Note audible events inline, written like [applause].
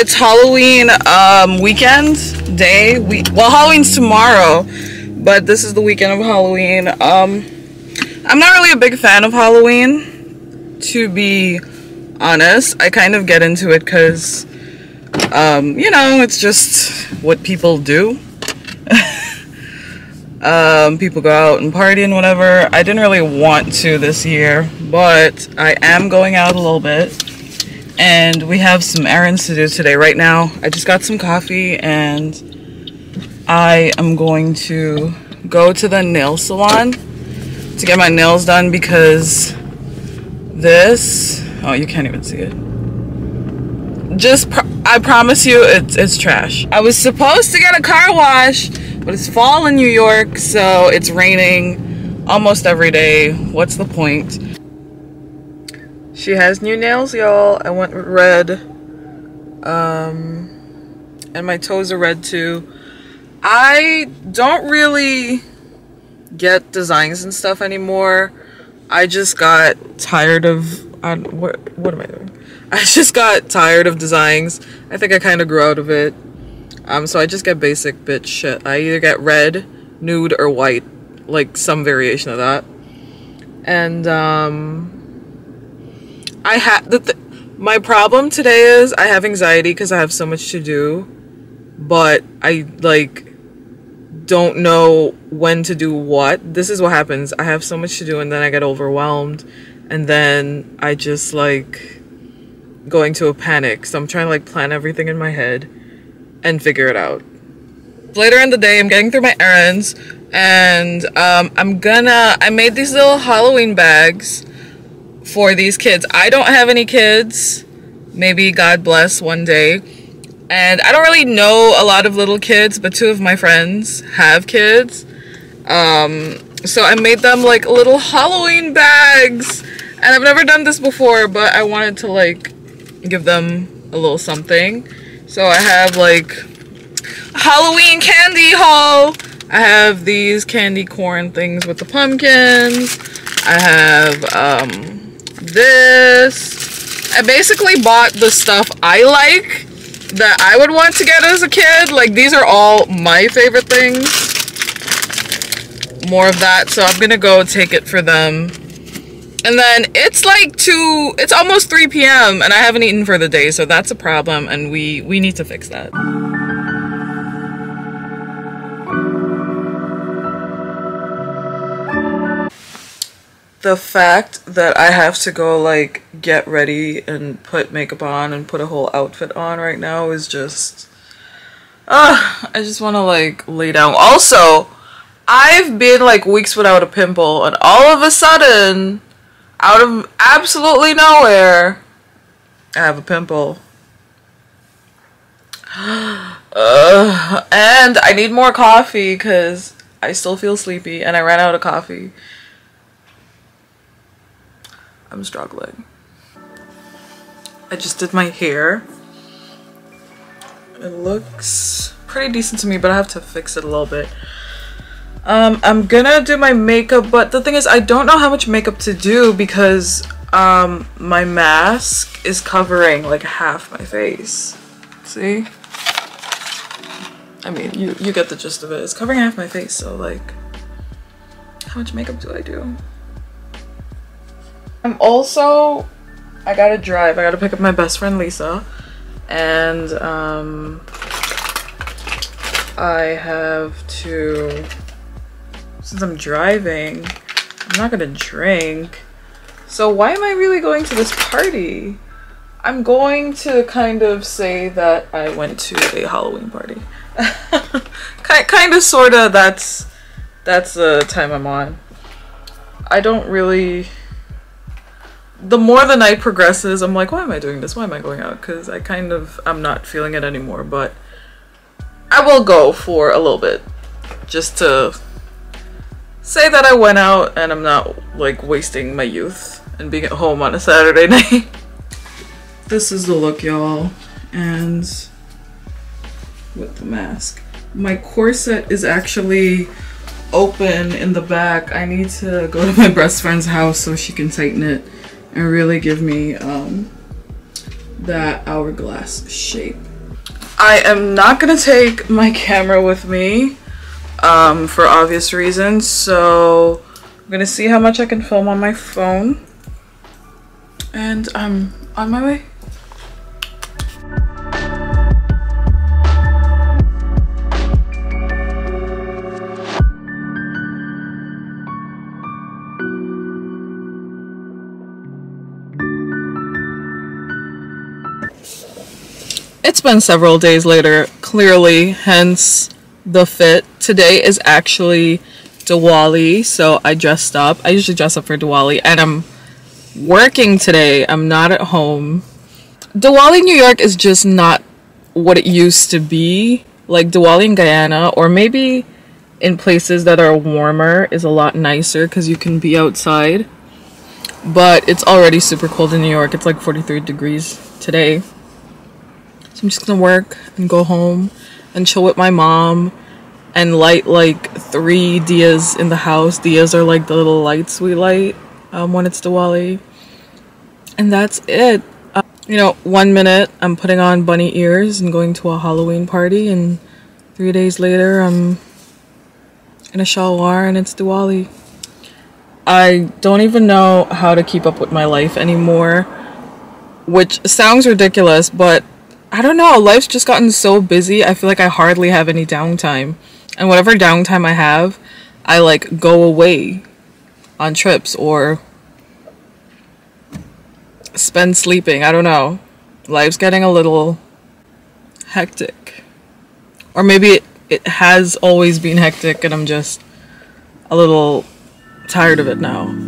It's Halloween um, weekend, day, week. Well, Halloween's tomorrow, but this is the weekend of Halloween. Um, I'm not really a big fan of Halloween, to be honest. I kind of get into it because, um, you know, it's just what people do. [laughs] um, people go out and party and whatever. I didn't really want to this year, but I am going out a little bit and we have some errands to do today. Right now, I just got some coffee and I am going to go to the nail salon to get my nails done because this, oh, you can't even see it. Just, pr I promise you, it's, it's trash. I was supposed to get a car wash, but it's fall in New York, so it's raining almost every day. What's the point? She has new nails, y'all. I went red. Um, and my toes are red too. I don't really get designs and stuff anymore. I just got tired of uh, what what am I doing? [laughs] I just got tired of designs. I think I kind of grew out of it. Um, so I just get basic bitch shit. I either get red, nude, or white, like some variation of that. And um, I had the th my problem today is I have anxiety because I have so much to do, but I like don't know when to do what. This is what happens. I have so much to do and then I get overwhelmed and then I just like going to a panic. So I'm trying to like plan everything in my head and figure it out. Later in the day, I'm getting through my errands and um, I'm gonna, I made these little Halloween bags for these kids. I don't have any kids. Maybe God bless one day. And I don't really know a lot of little kids, but two of my friends have kids. Um, so I made them like little Halloween bags. And I've never done this before, but I wanted to like give them a little something. So I have like Halloween candy haul. I have these candy corn things with the pumpkins. I have um, this. I basically bought the stuff I like that I would want to get as a kid. Like these are all my favorite things. More of that. So I'm gonna go take it for them. And then it's like 2, it's almost 3 p.m. and I haven't eaten for the day. So that's a problem and we, we need to fix that. the fact that I have to go like get ready and put makeup on and put a whole outfit on right now is just uh, I just want to like lay down. Also, I've been like weeks without a pimple and all of a sudden out of absolutely nowhere I have a pimple. [gasps] uh, and I need more coffee because I still feel sleepy and I ran out of coffee. I'm struggling. I just did my hair. It looks pretty decent to me, but I have to fix it a little bit. Um, I'm gonna do my makeup, but the thing is I don't know how much makeup to do because um, my mask is covering like half my face. See? I mean, you, you get the gist of it. It's covering half my face, so like, how much makeup do I do? I'm also, I gotta drive. I gotta pick up my best friend Lisa. And um, I have to, since I'm driving, I'm not gonna drink. So why am I really going to this party? I'm going to kind of say that I went to a Halloween party. [laughs] kind of, sort of, that's, that's the time I'm on. I don't really the more the night progresses, I'm like, why am I doing this? Why am I going out? Because I kind of, I'm not feeling it anymore, but I will go for a little bit just to say that I went out and I'm not like wasting my youth and being at home on a Saturday [laughs] night. this is the look, y'all, and with the mask. My corset is actually open in the back. I need to go to my best friend's house so she can tighten it and really give me um, that hourglass shape. I am not gonna take my camera with me um, for obvious reasons, so I'm gonna see how much I can film on my phone. And I'm on my way. It's been several days later, clearly, hence the fit. Today is actually Diwali, so I dressed up. I usually dress up for Diwali, and I'm working today. I'm not at home. Diwali New York is just not what it used to be. Like Diwali in Guyana, or maybe in places that are warmer, is a lot nicer because you can be outside. But it's already super cold in New York. It's like 43 degrees today. So I'm just gonna work and go home and chill with my mom and light like three diyas in the house. Diyas are like the little lights we light um, when it's Diwali. And that's it. Uh, you know, one minute I'm putting on bunny ears and going to a Halloween party, and three days later I'm in a shalwar and it's Diwali. I don't even know how to keep up with my life anymore, which sounds ridiculous, but I don't know. Life's just gotten so busy. I feel like I hardly have any downtime. And whatever downtime I have, I like go away on trips or spend sleeping. I don't know. Life's getting a little hectic. Or maybe it, it has always been hectic and I'm just a little tired of it now.